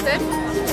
Is it?